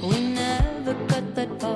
We never cut that far.